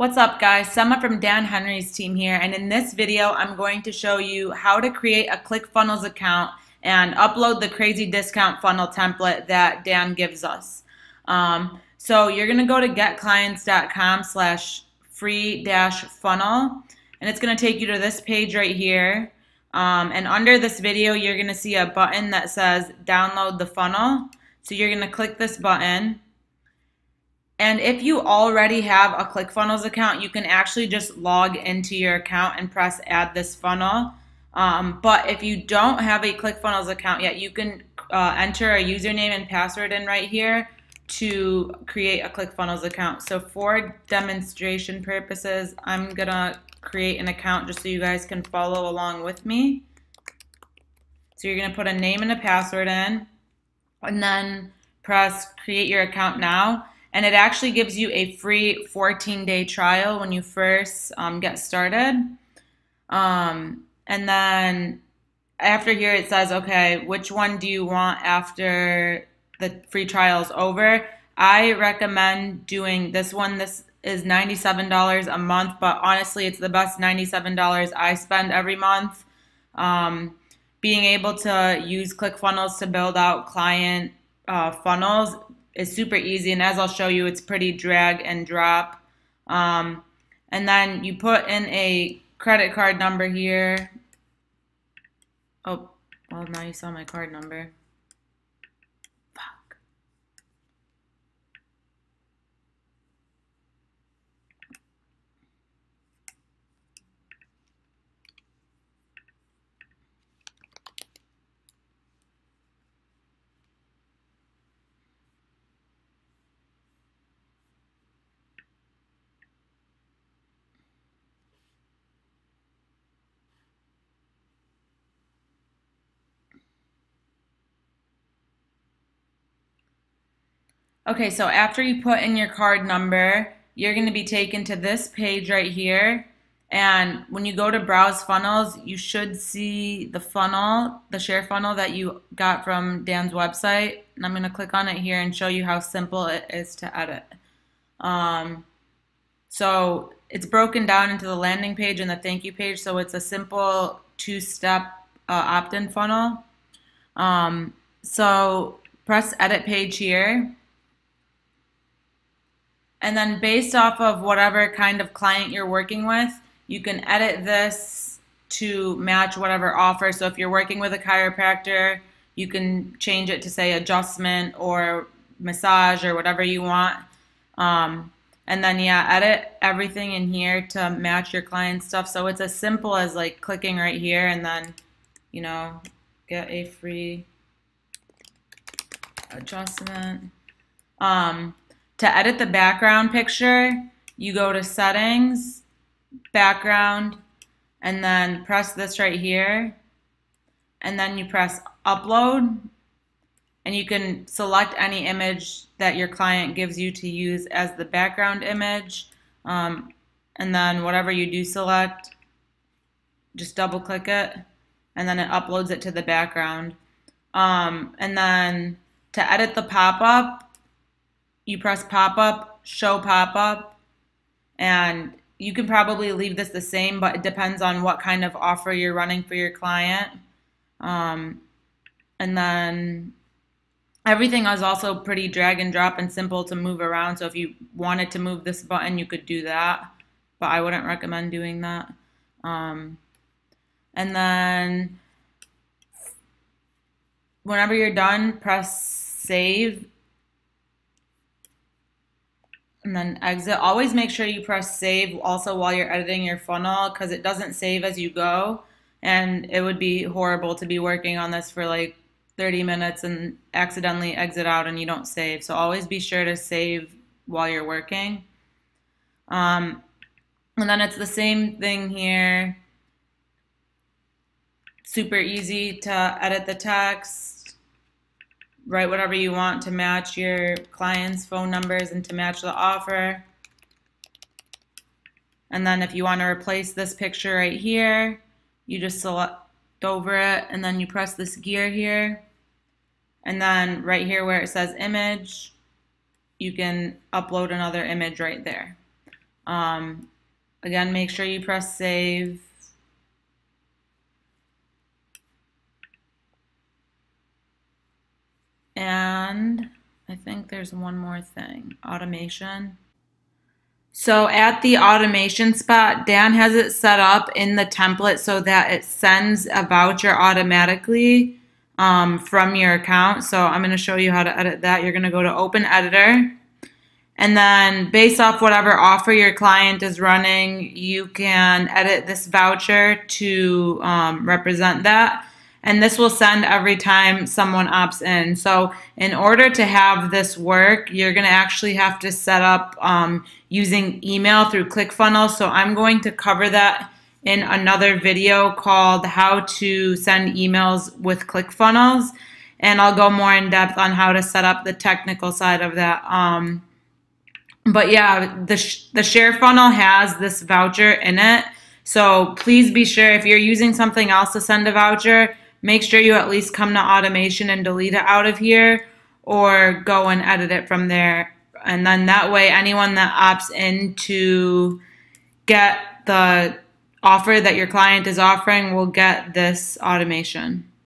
What's up guys, Sema from Dan Henry's team here and in this video I'm going to show you how to create a ClickFunnels account and upload the crazy discount funnel template that Dan gives us. Um, so you're going to go to getclients.com slash free dash funnel and it's going to take you to this page right here um, and under this video you're going to see a button that says download the funnel. So you're going to click this button and if you already have a ClickFunnels account, you can actually just log into your account and press add this funnel. Um, but if you don't have a ClickFunnels account yet, you can uh, enter a username and password in right here to create a ClickFunnels account. So for demonstration purposes, I'm gonna create an account just so you guys can follow along with me. So you're gonna put a name and a password in and then press create your account now and it actually gives you a free 14 day trial when you first um, get started. Um, and then after here it says, okay, which one do you want after the free trial is over? I recommend doing this one. This is $97 a month, but honestly, it's the best $97 I spend every month. Um, being able to use ClickFunnels to build out client uh, funnels is super easy. And as I'll show you, it's pretty drag and drop. Um, and then you put in a credit card number here. Oh, well, now you saw my card number. Okay, so after you put in your card number, you're going to be taken to this page right here. And when you go to browse funnels, you should see the funnel, the share funnel that you got from Dan's website. And I'm going to click on it here and show you how simple it is to edit. Um, so it's broken down into the landing page and the thank you page. So it's a simple two-step uh, opt-in funnel. Um, so press edit page here and then based off of whatever kind of client you're working with, you can edit this to match whatever offer. So if you're working with a chiropractor, you can change it to say adjustment or massage or whatever you want. Um, and then yeah, edit everything in here to match your client stuff. So it's as simple as like clicking right here and then, you know, get a free adjustment. Um, to edit the background picture, you go to settings, background, and then press this right here. And then you press upload and you can select any image that your client gives you to use as the background image. Um, and then whatever you do select, just double click it and then it uploads it to the background. Um, and then to edit the pop-up, you press pop up, show pop up, and you can probably leave this the same, but it depends on what kind of offer you're running for your client. Um, and then everything is also pretty drag and drop and simple to move around. So if you wanted to move this button, you could do that, but I wouldn't recommend doing that. Um, and then whenever you're done, press save and then exit. Always make sure you press save also while you're editing your funnel because it doesn't save as you go. And it would be horrible to be working on this for like 30 minutes and accidentally exit out and you don't save. So always be sure to save while you're working. Um, and then it's the same thing here. Super easy to edit the text write whatever you want to match your client's phone numbers and to match the offer. And then if you want to replace this picture right here, you just select over it and then you press this gear here. And then right here where it says image, you can upload another image right there. Um, again, make sure you press save. And I think there's one more thing, automation. So at the automation spot, Dan has it set up in the template so that it sends a voucher automatically um, from your account. So I'm going to show you how to edit that. You're going to go to open editor. And then based off whatever offer your client is running, you can edit this voucher to um, represent that and this will send every time someone opts in. So in order to have this work, you're going to actually have to set up um, using email through ClickFunnels. So I'm going to cover that in another video called how to send emails with ClickFunnels. And I'll go more in depth on how to set up the technical side of that. Um, but yeah, the, sh the share funnel has this voucher in it. So please be sure if you're using something else to send a voucher, make sure you at least come to automation and delete it out of here or go and edit it from there. And then that way, anyone that opts in to get the offer that your client is offering will get this automation.